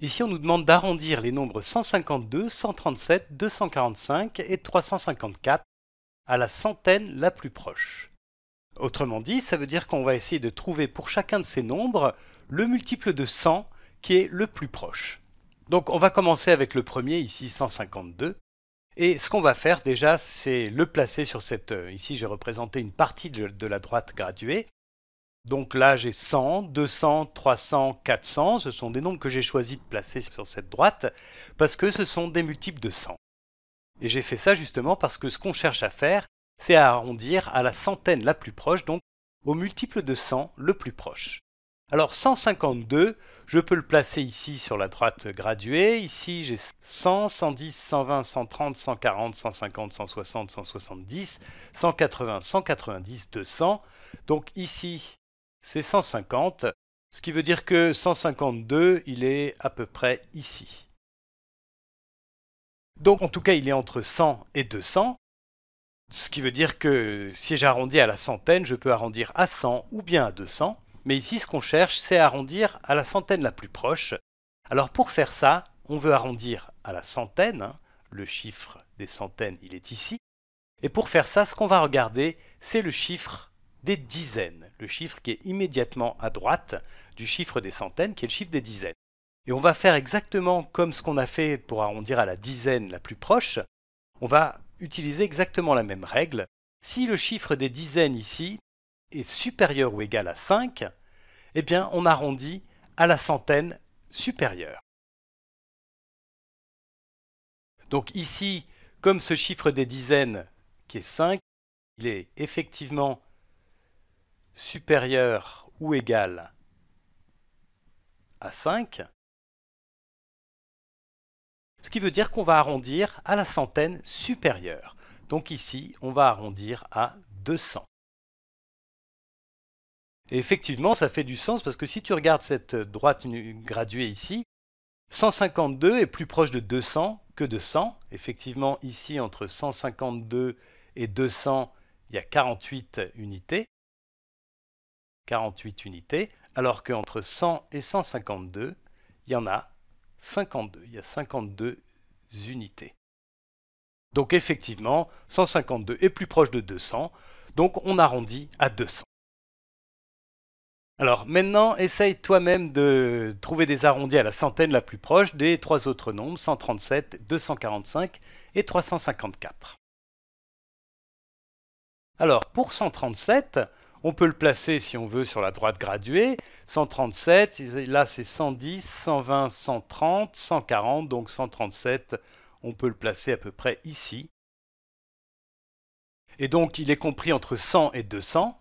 Ici, on nous demande d'arrondir les nombres 152, 137, 245 et 354 à la centaine la plus proche. Autrement dit, ça veut dire qu'on va essayer de trouver pour chacun de ces nombres le multiple de 100 qui est le plus proche. Donc on va commencer avec le premier, ici 152. Et ce qu'on va faire déjà, c'est le placer sur cette... Euh, ici, j'ai représenté une partie de, la droite graduée. Donc là, j'ai 100, 200, 300, 400. Ce sont des nombres que j'ai choisi de placer sur cette droite parce que ce sont des multiples de 100. Et j'ai fait ça justement parce que ce qu'on cherche à faire, c'est à arrondir à la centaine la plus proche, donc au multiple de 100 le plus proche. Alors 152, je peux le placer ici sur la droite graduée. Ici, j'ai 100, 110, 120, 130, 140, 150, 160, 170, 180, 190, 200. Donc ici, c'est 150, ce qui veut dire que 152, il est à peu près ici. Donc en tout cas, il est entre 100 et 200. Ce qui veut dire que si j'arrondis à la centaine, je peux arrondir à 100 ou bien à 200. Mais ici, ce qu'on cherche, c'est arrondir à la centaine la plus proche. Alors pour faire ça, on veut arrondir à la centaine. Hein. Le chiffre des centaines, il est ici. Et pour faire ça, ce qu'on va regarder, c'est le chiffre des dizaines. Le chiffre qui est immédiatement à droite du chiffre des centaines, qui est le chiffre des dizaines. Et on va faire exactement comme ce qu'on a fait pour arrondir à la dizaine la plus proche. On va utiliser exactement la même règle. Si le chiffre des dizaines ici est supérieur ou égal à 5, eh bien on arrondit à la centaine supérieure. Donc ici, comme ce chiffre des dizaines qui est 5, il est effectivement supérieur ou égal à 5, ce qui veut dire qu'on va arrondir à la centaine supérieure. Donc ici, on va arrondir à 200. Et effectivement, ça fait du sens parce que si tu regardes cette droite graduée ici, 152 est plus proche de 200 que de 100. Effectivement, ici, entre 152 et 200, il y a 48 unités. 48 unités, alors qu'entre 100 et 152, il y en a 52. Il y a 52 unités. Donc effectivement, 152 est plus proche de 200, donc on arrondit à 200. Alors maintenant, essaye toi-même de trouver des arrondis à la centaine la plus proche des trois autres nombres, 137, 245 et 354. Alors pour 137, on peut le placer, si on veut, sur la droite graduée. 137, là c'est 110, 120, 130, 140, donc 137, on peut le placer à peu près ici. Et donc il est compris entre 100 et 200.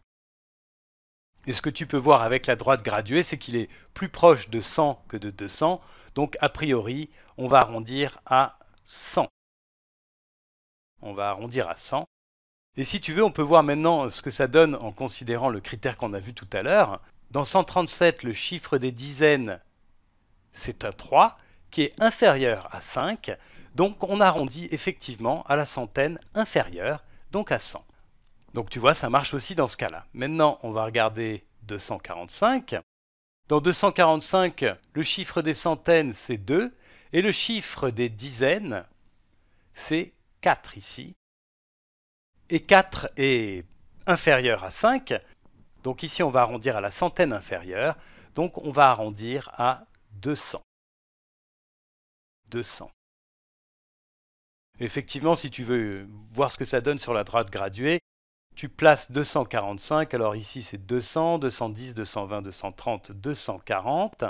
Et ce que tu peux voir avec la droite graduée, c'est qu'il est plus proche de 100 que de 200. Donc a priori, on va arrondir à 100. On va arrondir à 100. Et si tu veux, on peut voir maintenant ce que ça donne en considérant le critère qu'on a vu tout à l'heure. Dans 137, le chiffre des dizaines, c'est un 3, qui est inférieur à 5. Donc on arrondit effectivement à la centaine inférieure, donc à 100. Donc tu vois, ça marche aussi dans ce cas-là. Maintenant, on va regarder 245. Dans 245, le chiffre des centaines, c'est 2, et le chiffre des dizaines, c'est 4 ici et 4 est inférieur à 5. Donc ici, on va arrondir à la centaine inférieure. Donc on va arrondir à 200. 200. Effectivement, si tu veux voir ce que ça donne sur la droite graduée, tu places 245, alors ici c'est 200, 210, 220, 230, 240,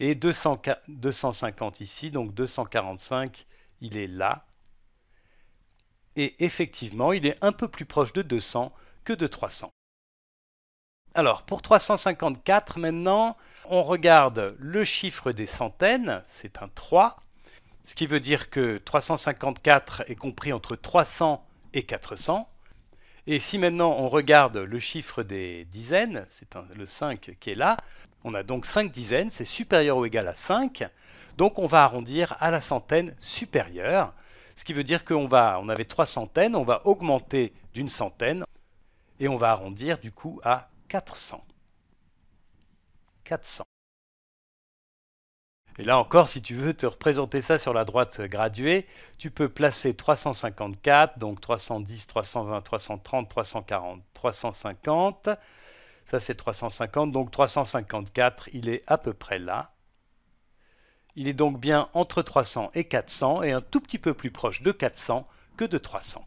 et 250 ici, donc 245, il est là, et effectivement, il est un peu plus proche de 200 que de 300. Alors, pour 354, maintenant, on regarde le chiffre des centaines, c'est un 3, ce qui veut dire que 354 est compris entre 300 et 400. Et si maintenant on regarde le chiffre des dizaines, c'est le 5 qui est là, on a donc 5 dizaines, c'est supérieur ou égal à 5, donc on va arrondir à la centaine supérieure. Ce qui veut dire qu'on va, on avait trois centaines, on va augmenter d'une centaine et on va arrondir du coup à 400. 400. Et là encore, si tu veux te représenter ça sur la droite graduée, tu peux placer 354, donc 310, 320, 330, 340, 350. Ça c'est 350, donc 354, il est à peu près là. Il est donc bien entre 300 et 400 et un tout petit peu plus proche de 400 que de 300.